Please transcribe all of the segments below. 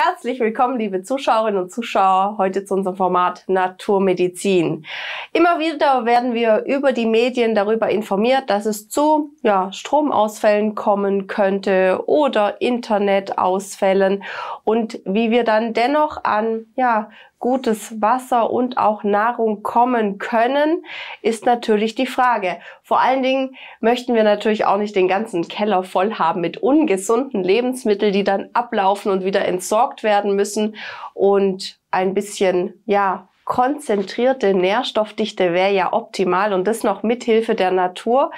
Herzlich willkommen, liebe Zuschauerinnen und Zuschauer, heute zu unserem Format Naturmedizin. Immer wieder werden wir über die Medien darüber informiert, dass es zu ja, Stromausfällen kommen könnte oder Internetausfällen und wie wir dann dennoch an ja, gutes Wasser und auch Nahrung kommen können, ist natürlich die Frage. Vor allen Dingen möchten wir natürlich auch nicht den ganzen Keller voll haben mit ungesunden Lebensmitteln, die dann ablaufen und wieder entsorgt werden müssen und ein bisschen, ja, konzentrierte Nährstoffdichte wäre ja optimal und das noch mithilfe der Natur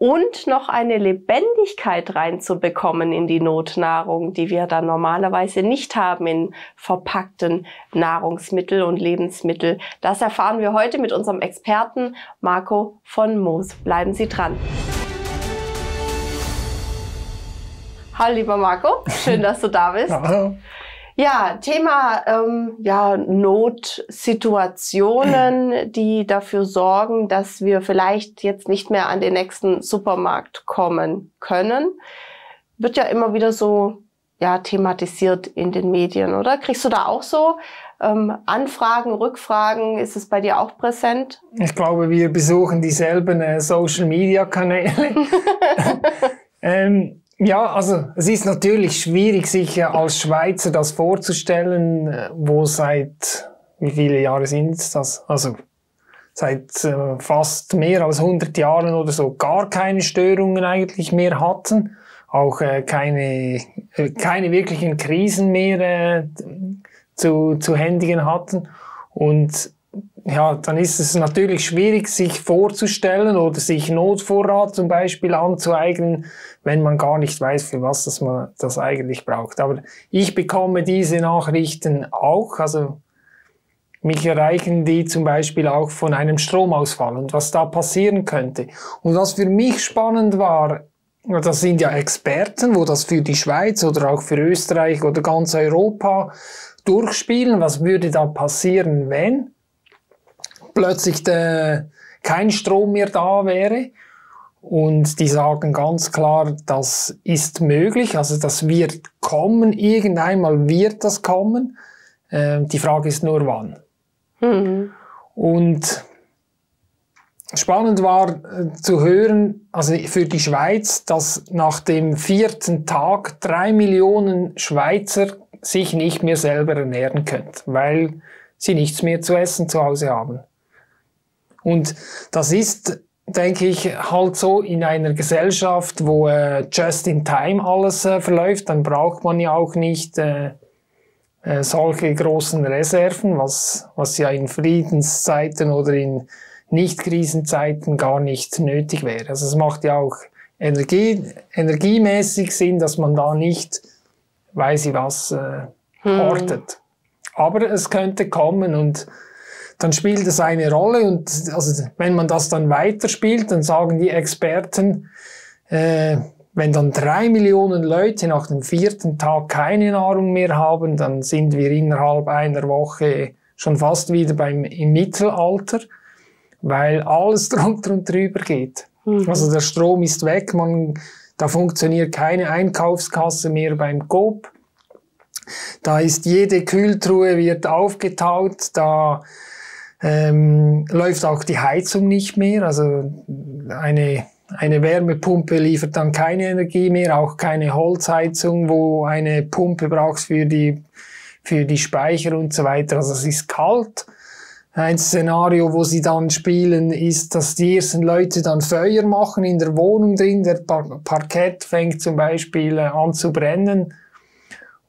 und noch eine Lebendigkeit reinzubekommen in die Notnahrung, die wir dann normalerweise nicht haben in verpackten Nahrungsmittel und Lebensmittel. Das erfahren wir heute mit unserem Experten Marco von Moos. Bleiben Sie dran. Hallo lieber Marco, schön, dass du da bist. Hallo. Ja, Thema ähm, ja, Notsituationen, die dafür sorgen, dass wir vielleicht jetzt nicht mehr an den nächsten Supermarkt kommen können, wird ja immer wieder so ja, thematisiert in den Medien, oder? Kriegst du da auch so ähm, Anfragen, Rückfragen? Ist es bei dir auch präsent? Ich glaube, wir besuchen dieselben äh, Social-Media-Kanäle. ähm, ja, also es ist natürlich schwierig, sich als Schweizer das vorzustellen, wo seit, wie viele Jahre sind das? Also seit äh, fast mehr als 100 Jahren oder so gar keine Störungen eigentlich mehr hatten, auch äh, keine, äh, keine wirklichen Krisen mehr äh, zu, zu händigen hatten. Und ja, dann ist es natürlich schwierig, sich vorzustellen oder sich Notvorrat zum Beispiel anzueignen, wenn man gar nicht weiß, für was das man das eigentlich braucht. Aber ich bekomme diese Nachrichten auch, also mich erreichen die zum Beispiel auch von einem Stromausfall und was da passieren könnte. Und was für mich spannend war, das sind ja Experten, wo das für die Schweiz oder auch für Österreich oder ganz Europa durchspielen. Was würde da passieren, wenn? plötzlich der, kein Strom mehr da wäre. Und die sagen ganz klar, das ist möglich, also das wird kommen, irgendeinmal wird das kommen. Äh, die Frage ist nur wann. Mhm. Und spannend war äh, zu hören, also für die Schweiz, dass nach dem vierten Tag drei Millionen Schweizer sich nicht mehr selber ernähren können, weil sie nichts mehr zu essen zu Hause haben. Und das ist, denke ich, halt so in einer Gesellschaft, wo äh, just in time alles äh, verläuft, dann braucht man ja auch nicht äh, äh, solche großen Reserven, was, was ja in Friedenszeiten oder in Nicht-Krisenzeiten gar nicht nötig wäre. Also es macht ja auch Energie, energiemäßig Sinn, dass man da nicht, weiß ich was, äh, hm. hortet. Aber es könnte kommen und dann spielt es eine Rolle und also wenn man das dann weiterspielt, dann sagen die Experten, äh, wenn dann drei Millionen Leute nach dem vierten Tag keine Nahrung mehr haben, dann sind wir innerhalb einer Woche schon fast wieder beim im Mittelalter, weil alles drunter und drüber geht. Mhm. Also der Strom ist weg, man, da funktioniert keine Einkaufskasse mehr beim Coop. Da ist jede Kühltruhe wird aufgetaut, da ähm, läuft auch die Heizung nicht mehr. Also eine, eine Wärmepumpe liefert dann keine Energie mehr, auch keine Holzheizung, wo eine Pumpe brauchst für die, für die Speicher und so weiter. Also es ist kalt. Ein Szenario, wo sie dann spielen, ist, dass die ersten Leute dann Feuer machen in der Wohnung drin. Der Parkett fängt zum Beispiel äh, an zu brennen.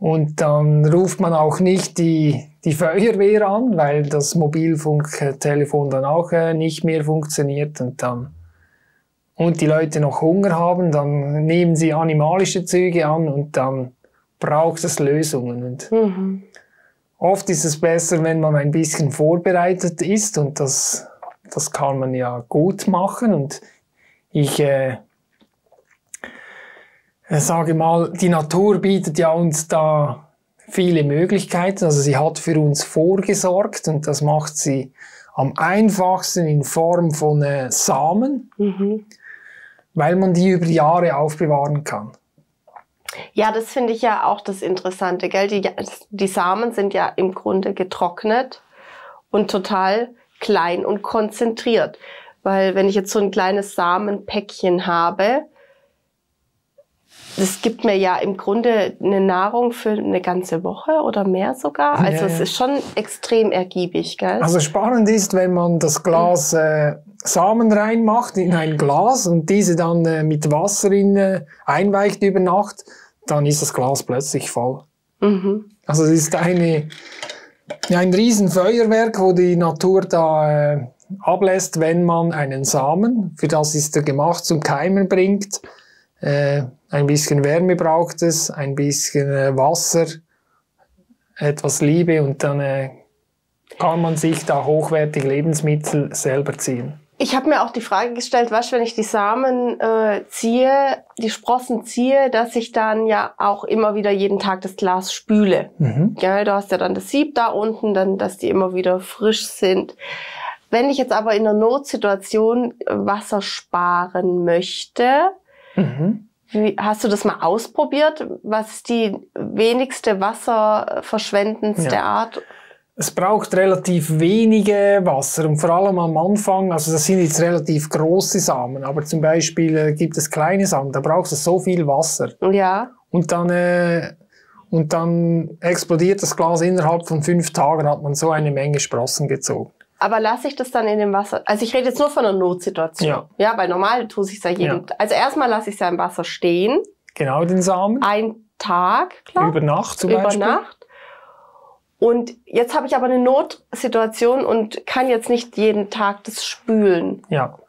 Und dann ruft man auch nicht die, die Feuerwehr an, weil das Mobilfunktelefon dann auch äh, nicht mehr funktioniert und dann und die Leute noch Hunger haben, dann nehmen sie animalische Züge an und dann braucht es Lösungen. Und mhm. oft ist es besser, wenn man ein bisschen vorbereitet ist und das, das kann man ja gut machen. Und ich äh, sage mal, die Natur bietet ja uns da viele Möglichkeiten. Also sie hat für uns vorgesorgt und das macht sie am einfachsten in Form von äh, Samen, mhm. weil man die über Jahre aufbewahren kann. Ja, das finde ich ja auch das Interessante, gell? Die, die Samen sind ja im Grunde getrocknet und total klein und konzentriert. Weil wenn ich jetzt so ein kleines Samenpäckchen habe, das gibt mir ja im Grunde eine Nahrung für eine ganze Woche oder mehr sogar. Also ja, ja. es ist schon extrem ergiebig, gell? Also spannend ist, wenn man das Glas äh, Samen reinmacht in ein Glas und diese dann äh, mit Wasser in, äh, einweicht über Nacht, dann ist das Glas plötzlich voll. Mhm. Also es ist eine, ein Riesenfeuerwerk, wo die Natur da äh, ablässt, wenn man einen Samen, für das ist er gemacht, zum Keimen bringt. Äh, ein bisschen Wärme braucht es, ein bisschen äh, Wasser, etwas Liebe und dann äh, kann man sich da hochwertige Lebensmittel selber ziehen. Ich habe mir auch die Frage gestellt, was, wenn ich die Samen äh, ziehe, die Sprossen ziehe, dass ich dann ja auch immer wieder jeden Tag das Glas spüle. Mhm. Ja, du hast ja dann das Sieb da unten, dann, dass die immer wieder frisch sind. Wenn ich jetzt aber in einer Notsituation Wasser sparen möchte, mhm. Wie, hast du das mal ausprobiert? Was ist die wenigste wasserverschwendendste ja. Art? Es braucht relativ wenige Wasser und vor allem am Anfang, also das sind jetzt relativ große Samen, aber zum Beispiel äh, gibt es kleine Samen, da braucht es so viel Wasser. Ja. Und dann, äh, und dann explodiert das Glas innerhalb von fünf Tagen, hat man so eine Menge Sprossen gezogen. Aber lasse ich das dann in dem Wasser? Also ich rede jetzt nur von einer Notsituation. Ja. Ja, weil normal tue ich es ja jeden. Ja. Also erstmal lasse ich es ja im Wasser stehen. Genau, den Samen. Ein Tag, klar. Über Nacht zum Über Beispiel. Über Nacht. Und jetzt habe ich aber eine Notsituation und kann jetzt nicht jeden Tag das spülen. Ja.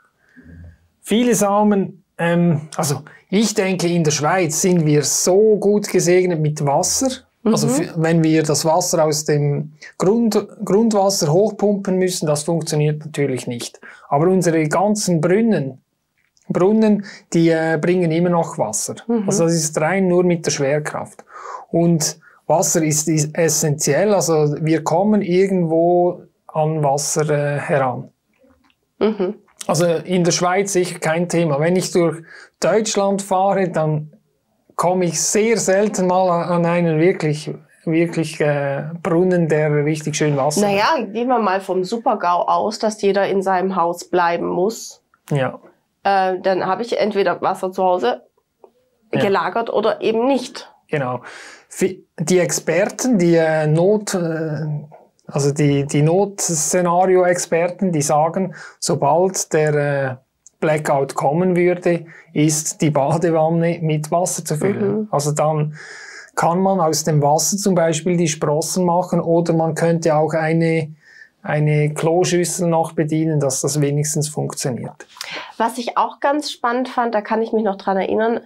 Viele Samen, ähm, also ich denke, in der Schweiz sind wir so gut gesegnet mit Wasser. Also mhm. Also wenn wir das Wasser aus dem Grund, Grundwasser hochpumpen müssen, das funktioniert natürlich nicht. Aber unsere ganzen Brunnen, Brunnen, die äh, bringen immer noch Wasser. Mhm. Also das ist rein nur mit der Schwerkraft. Und Wasser ist, ist essentiell. Also wir kommen irgendwo an Wasser äh, heran. Mhm. Also in der Schweiz sicher kein Thema. Wenn ich durch Deutschland fahre, dann komme ich sehr selten mal an einen wirklich wirklich äh, Brunnen, der richtig schön Wasser naja, hat. Naja, gehen wir mal vom Supergau aus, dass jeder in seinem Haus bleiben muss. Ja. Äh, dann habe ich entweder Wasser zu Hause ja. gelagert oder eben nicht. Genau die Experten, die äh, Not, äh, also die, die Notszenario-Experten, die sagen, sobald der äh, Blackout kommen würde, ist die Badewanne mit Wasser zu füllen. Mhm. Also dann kann man aus dem Wasser zum Beispiel die Sprossen machen oder man könnte auch eine eine Kloschüssel noch bedienen, dass das wenigstens funktioniert. Was ich auch ganz spannend fand, da kann ich mich noch dran erinnern,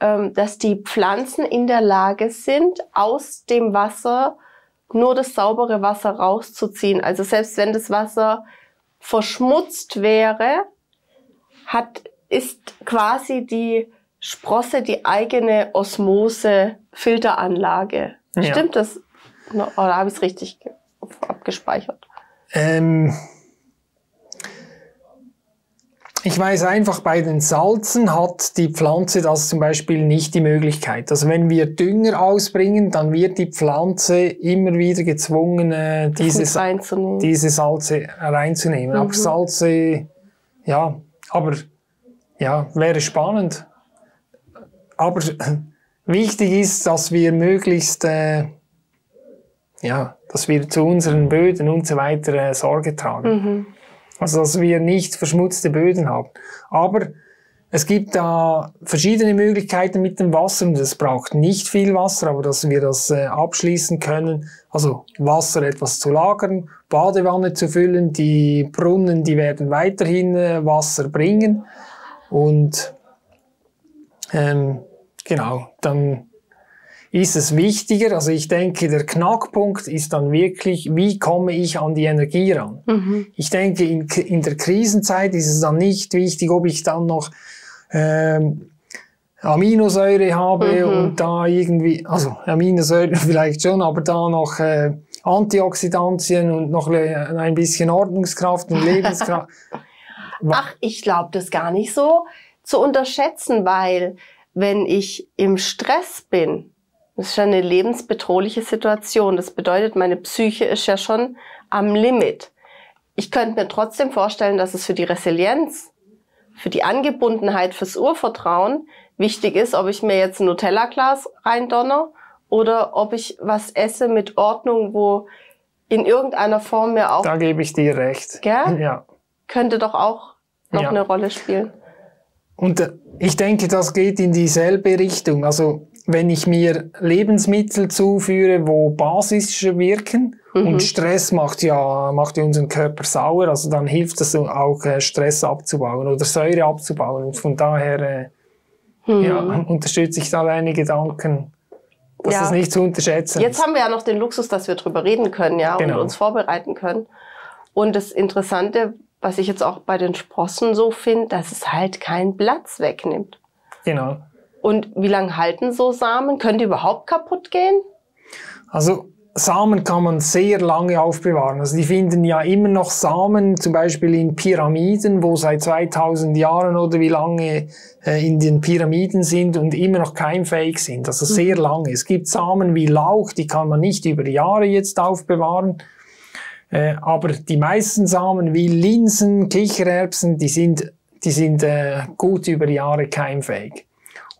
ähm, dass die Pflanzen in der Lage sind, aus dem Wasser nur das saubere Wasser rauszuziehen. Also selbst wenn das Wasser verschmutzt wäre, hat, ist quasi die Sprosse die eigene Osmose-Filteranlage. Ja. Stimmt das? Oder habe ich es richtig abgespeichert? Ähm, ich weiß einfach, bei den Salzen hat die Pflanze das zum Beispiel nicht die Möglichkeit. Also wenn wir Dünger ausbringen, dann wird die Pflanze immer wieder gezwungen, äh, diese, diese Salze reinzunehmen. Mhm. Aber Salze, ja, aber ja, wäre spannend. Aber wichtig ist, dass wir möglichst, äh, ja, dass wir zu unseren Böden und so weiter äh, Sorge tragen. Mhm. Also, dass wir nicht verschmutzte Böden haben. Aber es gibt da verschiedene Möglichkeiten mit dem Wasser und es braucht nicht viel Wasser, aber dass wir das äh, abschließen können. Also Wasser etwas zu lagern, Badewanne zu füllen, die Brunnen, die werden weiterhin äh, Wasser bringen und ähm, genau, dann ist es wichtiger. Also ich denke, der Knackpunkt ist dann wirklich, wie komme ich an die Energie ran? Mhm. Ich denke, in, in der Krisenzeit ist es dann nicht wichtig, ob ich dann noch ähm, Aminosäure habe mhm. und da irgendwie, also Aminosäure vielleicht schon, aber da noch äh, Antioxidantien und noch ein bisschen Ordnungskraft und Lebenskraft. Ach, ich glaube das gar nicht so zu unterschätzen, weil wenn ich im Stress bin, das ist ja eine lebensbedrohliche Situation. Das bedeutet, meine Psyche ist ja schon am Limit. Ich könnte mir trotzdem vorstellen, dass es für die Resilienz, für die Angebundenheit, fürs Urvertrauen wichtig ist, ob ich mir jetzt ein Nutella-Glas reindonner oder ob ich was esse mit Ordnung, wo in irgendeiner Form mir auch. Da gebe ich dir recht. Gell? Ja. Könnte doch auch noch ja. eine Rolle spielen. Und äh, ich denke, das geht in dieselbe Richtung. Also wenn ich mir Lebensmittel zuführe, wo basischer wirken, mhm. und Stress macht ja, macht ja unseren Körper sauer, also dann hilft es auch, äh, Stress abzubauen oder Säure abzubauen. Und von daher äh, mhm. ja, unterstütze ich da deine Gedanken, dass ja. das nicht zu unterschätzen Jetzt haben wir ja noch den Luxus, dass wir drüber reden können, ja, genau. und uns vorbereiten können. Und das Interessante, was ich jetzt auch bei den Sprossen so finde, dass es halt keinen Platz wegnimmt. Genau. Und wie lange halten so Samen? Können die überhaupt kaputt gehen? Also Samen kann man sehr lange aufbewahren. Also die finden ja immer noch Samen, zum Beispiel in Pyramiden, wo seit 2000 Jahren oder wie lange äh, in den Pyramiden sind und immer noch keimfähig sind. Also sehr mhm. lange. Es gibt Samen wie Lauch, die kann man nicht über Jahre jetzt aufbewahren. Äh, aber die meisten Samen wie Linsen, Kichererbsen, die sind, die sind äh, gut über Jahre keimfähig.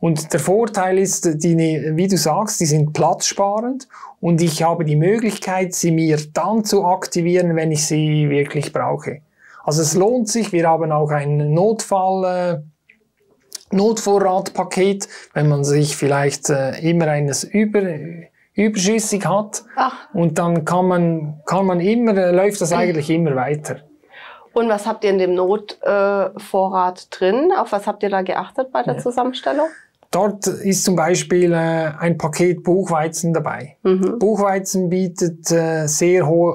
Und der Vorteil ist, die, wie du sagst, die sind platzsparend und ich habe die Möglichkeit, sie mir dann zu aktivieren, wenn ich sie wirklich brauche. Also es lohnt sich. Wir haben auch ein Notfall, äh, Notvorratpaket, wenn man sich vielleicht äh, immer eines über, überschüssig hat. Ach. Und dann kann man, kann man immer, äh, läuft das eigentlich immer weiter. Und was habt ihr in dem Notvorrat äh, drin? Auf was habt ihr da geachtet bei der ja. Zusammenstellung? Dort ist zum Beispiel äh, ein Paket Buchweizen dabei. Mhm. Buchweizen bietet äh, sehr ho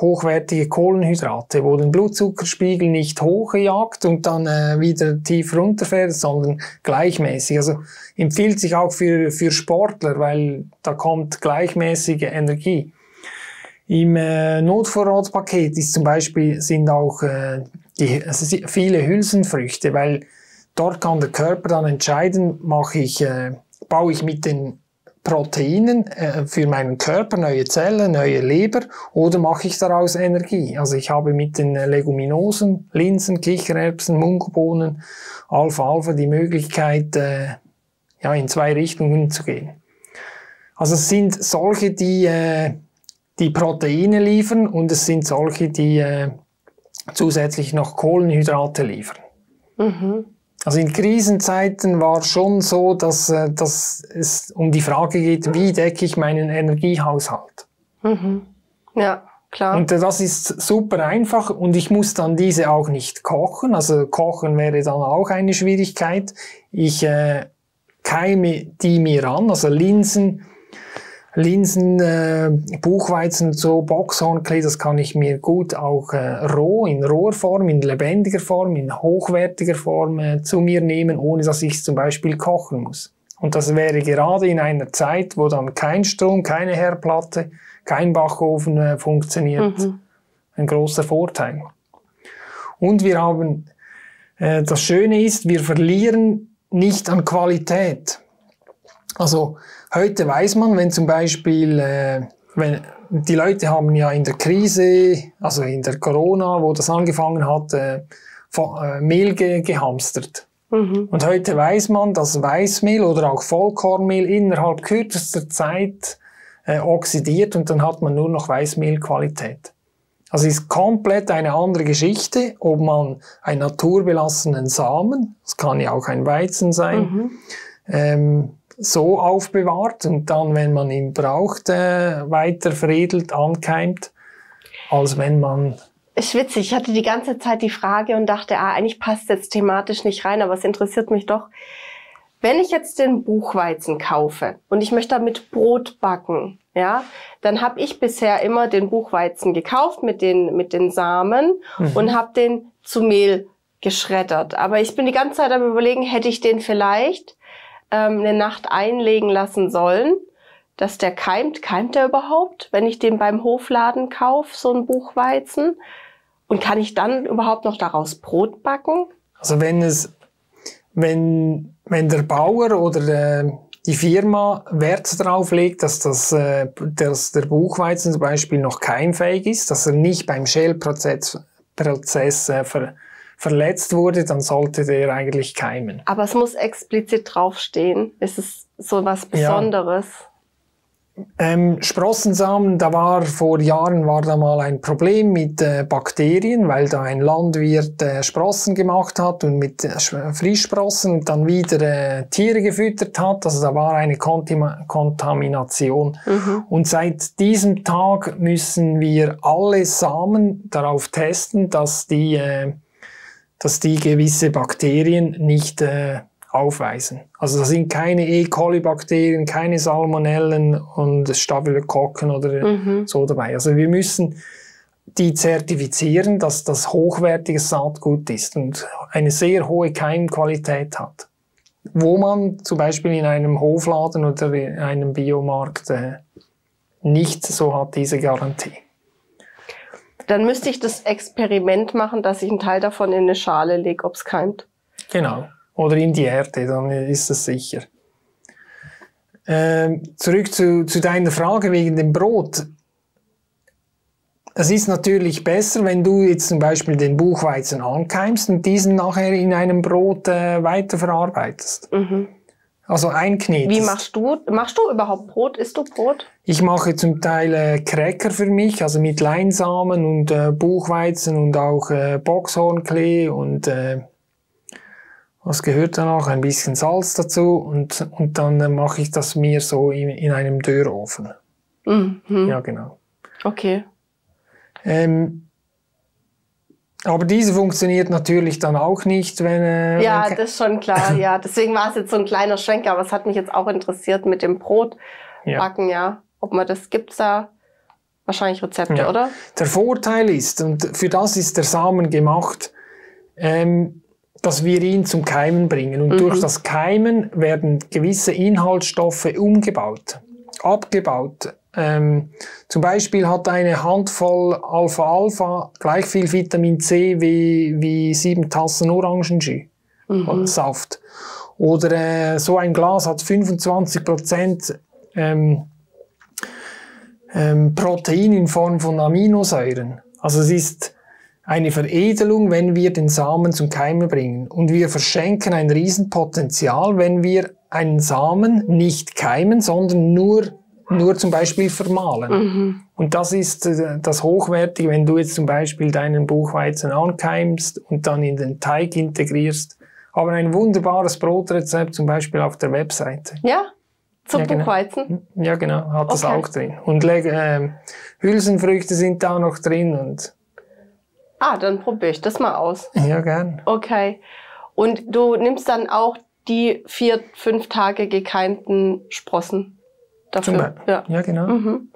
hochwertige Kohlenhydrate, wo den Blutzuckerspiegel nicht hochjagt und dann äh, wieder tief runterfährt, sondern gleichmäßig. Also empfiehlt sich auch für, für Sportler, weil da kommt gleichmäßige Energie. Im äh, Notvorratspaket ist zum Beispiel sind auch äh, die, also viele Hülsenfrüchte, weil dort kann der Körper dann entscheiden, mache ich, äh, baue ich mit den Proteinen äh, für meinen Körper neue Zellen, neue Leber oder mache ich daraus Energie? Also ich habe mit den Leguminosen, Linsen, Kichererbsen, Mungobohnen, Alpha-Alpha die Möglichkeit, äh, ja, in zwei Richtungen zu gehen. Also es sind solche, die, äh, die Proteine liefern und es sind solche, die äh, zusätzlich noch Kohlenhydrate liefern. Mhm. Also in Krisenzeiten war schon so, dass, äh, dass es um die Frage geht, wie decke ich meinen Energiehaushalt. Mhm. Ja, klar. Und das ist super einfach und ich muss dann diese auch nicht kochen. Also kochen wäre dann auch eine Schwierigkeit. Ich äh, keime die mir an, also Linsen Linsen, äh, Buchweizen, so Boxhornklee, das kann ich mir gut auch äh, roh, in roher Form, in lebendiger Form, in hochwertiger Form äh, zu mir nehmen, ohne dass ich es zum Beispiel kochen muss. Und das wäre gerade in einer Zeit, wo dann kein Strom, keine Herdplatte, kein Backofen äh, funktioniert, mhm. ein großer Vorteil. Und wir haben, äh, das Schöne ist, wir verlieren nicht an Qualität. Also heute weiß man, wenn zum Beispiel, äh, wenn die Leute haben ja in der Krise, also in der Corona, wo das angefangen hat, äh, äh, Mehl ge gehamstert. Mhm. Und heute weiß man, dass Weißmehl oder auch Vollkornmehl innerhalb kürzester Zeit äh, oxidiert und dann hat man nur noch Weißmehlqualität. Also ist komplett eine andere Geschichte, ob man einen naturbelassenen Samen, das kann ja auch ein Weizen sein, mhm. ähm, so aufbewahrt und dann, wenn man ihn braucht, äh, weiter veredelt, ankeimt, als wenn man ist witzig. Ich hatte die ganze Zeit die Frage und dachte, ah, eigentlich passt jetzt thematisch nicht rein, aber es interessiert mich doch. Wenn ich jetzt den Buchweizen kaufe und ich möchte damit Brot backen, ja, dann habe ich bisher immer den Buchweizen gekauft mit den mit den Samen mhm. und habe den zu Mehl geschreddert. Aber ich bin die ganze Zeit am überlegen, hätte ich den vielleicht ähm, eine Nacht einlegen lassen sollen, dass der keimt. Keimt der überhaupt, wenn ich den beim Hofladen kaufe, so ein Buchweizen? Und kann ich dann überhaupt noch daraus Brot backen? Also wenn es wenn, wenn der Bauer oder äh, die Firma Wert darauf legt, dass, das, äh, dass der Buchweizen zum Beispiel noch keimfähig ist, dass er nicht beim Schälprozess Prozess, äh, ver, verletzt wurde, dann sollte der eigentlich keimen. Aber es muss explizit draufstehen. Ist es so was Besonderes? Ja. Ähm, Sprossensamen, da war vor Jahren war da mal ein Problem mit äh, Bakterien, weil da ein Landwirt äh, Sprossen gemacht hat und mit äh, Frischsprossen und dann wieder äh, Tiere gefüttert hat. Also da war eine Kontima Kontamination. Mhm. Und seit diesem Tag müssen wir alle Samen darauf testen, dass die, äh, dass die gewisse Bakterien nicht äh, aufweisen. Also da sind keine E. coli-Bakterien, keine Salmonellen und Staphylokokken oder mhm. so dabei. Also wir müssen die zertifizieren, dass das hochwertiges Saatgut ist und eine sehr hohe Keimqualität hat. Wo man zum Beispiel in einem Hofladen oder in einem Biomarkt äh, nicht so hat, diese Garantie. Dann müsste ich das Experiment machen, dass ich einen Teil davon in eine Schale lege, ob es keimt. Genau oder in die Erde, dann ist es sicher. Ähm, zurück zu, zu deiner Frage wegen dem Brot. Es ist natürlich besser, wenn du jetzt zum Beispiel den Buchweizen ankeimst und diesen nachher in einem Brot äh, weiterverarbeitest. Mhm. Also einknetest. Wie machst du? Machst du überhaupt Brot? Isst du Brot? Ich mache zum Teil äh, Cracker für mich, also mit Leinsamen und äh, Buchweizen und auch äh, Boxhornklee und äh, was gehört da noch? Ein bisschen Salz dazu und, und dann äh, mache ich das mir so in, in einem Dörrofen. Mhm. Ja, genau. Okay. Ähm, aber diese funktioniert natürlich dann auch nicht, wenn. Äh, ja, das ist schon klar. ja, deswegen war es jetzt so ein kleiner Schwenker, aber es hat mich jetzt auch interessiert mit dem Brotbacken, ja. ja. Ob man das gibt's da wahrscheinlich Rezepte, ja. oder? Der Vorteil ist und für das ist der Samen gemacht. Ähm, dass wir ihn zum Keimen bringen. Und mhm. durch das Keimen werden gewisse Inhaltsstoffe umgebaut, abgebaut. Ähm, zum Beispiel hat eine Handvoll Alpha-Alpha gleich viel Vitamin C wie, wie sieben Tassen Orangenjus, mhm. Saft. Oder äh, so ein Glas hat 25 Prozent ähm, ähm, Protein in Form von Aminosäuren. Also es ist eine Veredelung, wenn wir den Samen zum Keimen bringen. Und wir verschenken ein Riesenpotenzial, wenn wir einen Samen nicht keimen, sondern nur, nur zum Beispiel vermahlen. Mhm. Und das ist äh, das Hochwertige, wenn du jetzt zum Beispiel deinen Buchweizen ankeimst und dann in den Teig integrierst. Aber ein wunderbares Brotrezept zum Beispiel auf der Webseite. Ja, zum ja, genau. Buchweizen? Ja, genau, hat okay. das auch drin. Und äh, Hülsenfrüchte sind da noch drin und Ah, dann probiere ich das mal aus. Ja, gern. Okay. Und du nimmst dann auch die vier, fünf Tage gekeimten Sprossen dafür? Ja. ja, genau. Mhm.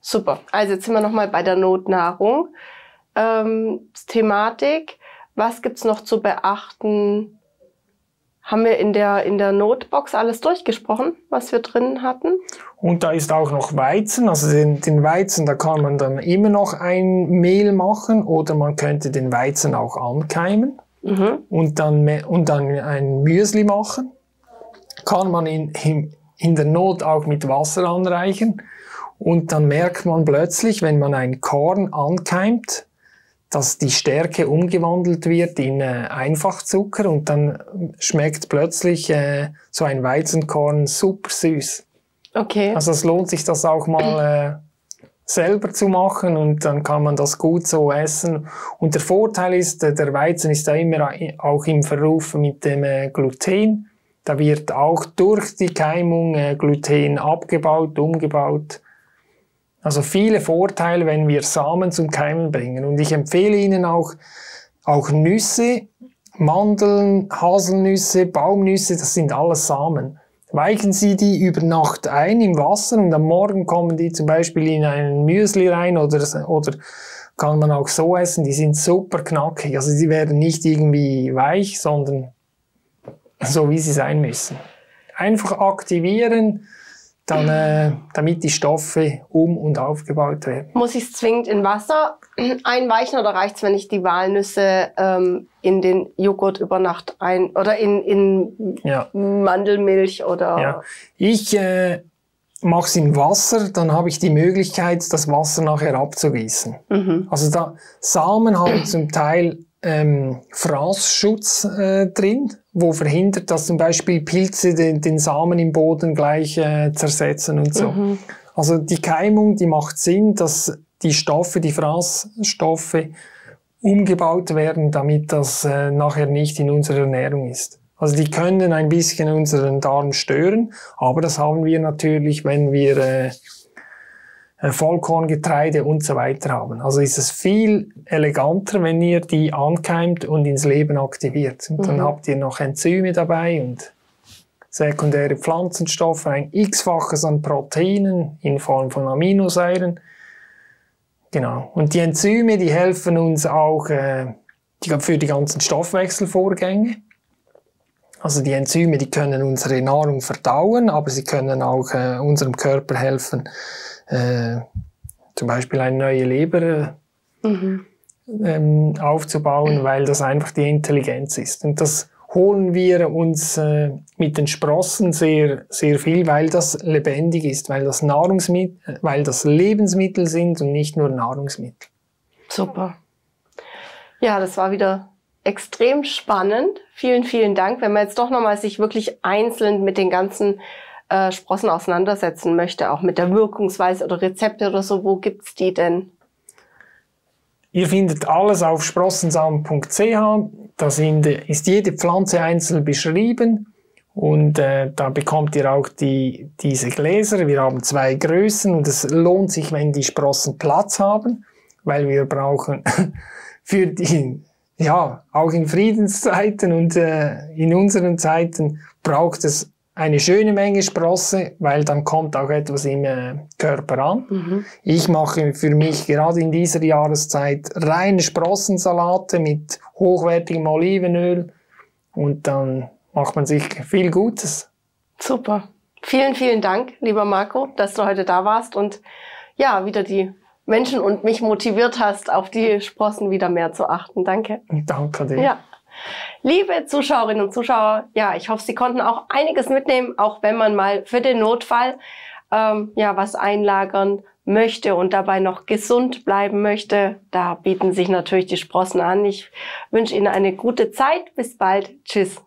Super. Also jetzt sind wir nochmal bei der Notnahrung. Ähm, Thematik. Was gibt's noch zu beachten haben wir in der, in der Notebox alles durchgesprochen, was wir drin hatten. Und da ist auch noch Weizen. Also den, den Weizen, da kann man dann immer noch ein Mehl machen oder man könnte den Weizen auch ankeimen mhm. und, dann, und dann ein Müsli machen. Kann man in, in, in der Not auch mit Wasser anreichen. Und dann merkt man plötzlich, wenn man ein Korn ankeimt, dass die Stärke umgewandelt wird in äh, Einfachzucker und dann schmeckt plötzlich äh, so ein Weizenkorn super süß. Okay. Also es lohnt sich das auch mal äh, selber zu machen und dann kann man das gut so essen. Und der Vorteil ist, äh, der Weizen ist da immer auch im Verruf mit dem äh, Gluten. Da wird auch durch die Keimung äh, Gluten abgebaut, umgebaut. Also viele Vorteile, wenn wir Samen zum Keimen bringen. Und ich empfehle Ihnen auch, auch Nüsse, Mandeln, Haselnüsse, Baumnüsse, das sind alles Samen. Weichen Sie die über Nacht ein im Wasser und am Morgen kommen die zum Beispiel in einen Müsli rein oder, oder kann man auch so essen. Die sind super knackig. Also die werden nicht irgendwie weich, sondern so wie sie sein müssen. Einfach aktivieren, dann, äh, damit die Stoffe um- und aufgebaut werden. Muss ich es zwingend in Wasser einweichen oder reicht es, wenn ich die Walnüsse ähm, in den Joghurt über Nacht ein oder in, in ja. Mandelmilch oder? Ja. Ich äh, mache es in Wasser, dann habe ich die Möglichkeit, das Wasser nachher abzugießen. Mhm. Also da Samen haben zum Teil ähm, Fraßschutz äh, drin, wo verhindert, dass zum Beispiel Pilze den, den Samen im Boden gleich äh, zersetzen und so. Mhm. Also die Keimung, die macht Sinn, dass die Stoffe, die Fraßstoffe umgebaut werden, damit das äh, nachher nicht in unserer Ernährung ist. Also die können ein bisschen unseren Darm stören, aber das haben wir natürlich, wenn wir äh, Vollkorngetreide und so weiter haben. Also ist es viel eleganter, wenn ihr die ankeimt und ins Leben aktiviert. Und dann mhm. habt ihr noch Enzyme dabei und sekundäre Pflanzenstoffe, ein x-faches an Proteinen in Form von Aminosäuren. Genau. Und die Enzyme, die helfen uns auch äh, für die ganzen Stoffwechselvorgänge. Also die Enzyme, die können unsere Nahrung verdauen, aber sie können auch äh, unserem Körper helfen, äh, zum Beispiel eine neue Leber mhm. ähm, aufzubauen, weil das einfach die Intelligenz ist. Und das holen wir uns äh, mit den Sprossen sehr, sehr viel, weil das lebendig ist, weil das Nahrungsmittel, weil das Lebensmittel sind und nicht nur Nahrungsmittel. Super. Ja, das war wieder extrem spannend. Vielen, vielen Dank. Wenn man jetzt doch nochmal sich wirklich einzeln mit den ganzen äh, Sprossen auseinandersetzen möchte, auch mit der Wirkungsweise oder Rezepte oder so, wo gibt's die denn? Ihr findet alles auf sprossensamen.ch. Da sind, ist jede Pflanze einzeln beschrieben. Und äh, da bekommt ihr auch die, diese Gläser. Wir haben zwei Größen und es lohnt sich, wenn die Sprossen Platz haben, weil wir brauchen für die, ja, auch in Friedenszeiten und äh, in unseren Zeiten braucht es eine schöne Menge Sprosse, weil dann kommt auch etwas im äh, Körper an. Mhm. Ich mache für mich gerade in dieser Jahreszeit reine Sprossensalate mit hochwertigem Olivenöl und dann macht man sich viel Gutes. Super. Vielen, vielen Dank, lieber Marco, dass du heute da warst und ja, wieder die Menschen und mich motiviert hast, auf die Sprossen wieder mehr zu achten. Danke. Danke dir. Ja. Liebe Zuschauerinnen und Zuschauer, ja, ich hoffe, Sie konnten auch einiges mitnehmen, auch wenn man mal für den Notfall ähm, ja was einlagern möchte und dabei noch gesund bleiben möchte. Da bieten sich natürlich die Sprossen an. Ich wünsche Ihnen eine gute Zeit. Bis bald. Tschüss.